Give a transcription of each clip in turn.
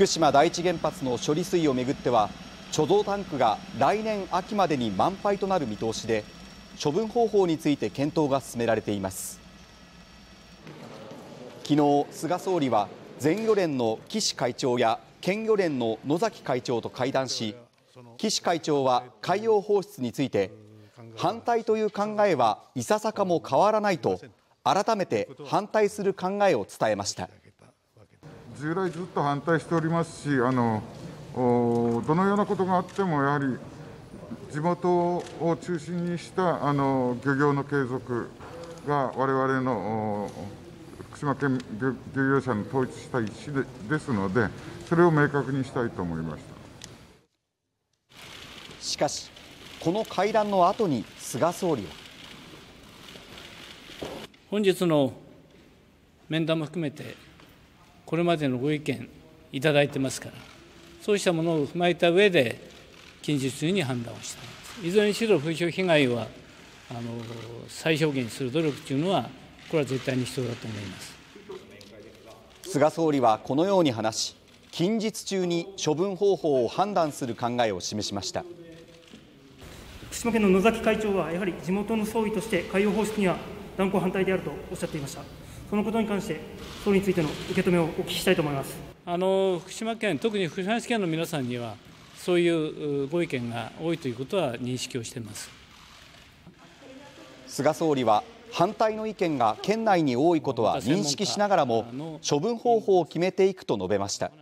福島第一原発の処理水をめぐっては貯蔵タンクが来年秋までに満杯となる見通しで処分方法について検討が進められています。昨日菅総理は全漁連の岸会長や県漁連の野崎会長と会談し岸会長は海洋放出について反対という考えはいささかも変わらないと改めて反対する考えを伝えました。従来ずっと反対しておりますしあのどのようなことがあってもやはり地元を中心にしたあの漁業の継続が我々の福島県漁業者の統一した意思でですのでそれを明確にしたいと思いました。しかしこの会談の後に菅総理は。本日の面談も含めてこれまでのご意見いただいてますからそうしたものを踏まえた上で近日中に判断をした。いいずれにしろ風評被害はあの最小限にする努力というのはこれは絶対に必要だと思います。菅総理はこのように話し近日中に処分方法を判断する考えを示しました。福島県の野崎会長はやはり地元の総理として海洋放出には断固反対であるとおっしゃっていましたそのことに関して総理についての受け止めをお聞きしたいと思います。あの福島県特に福島県の皆さんにはそういうご意見が多いということは認識をしています。菅総理は反対の意見が県内に多いことは認識しながらも処分方法を決めていくと述べました。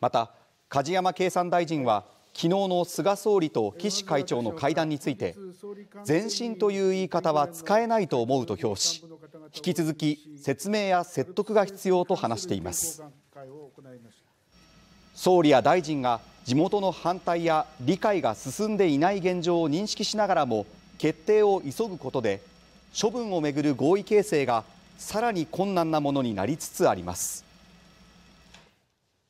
また梶山経産大臣は昨日の菅総理と岸会長の会談について前進という言い方は使えないと思うと評し引き続き説明や説得が必要と話しています。総理や大臣が地元の反対や理解が進んでいない現状を認識しながらも決定を急ぐことで処分をめぐる合意形成がさらに困難なものになりつつあります。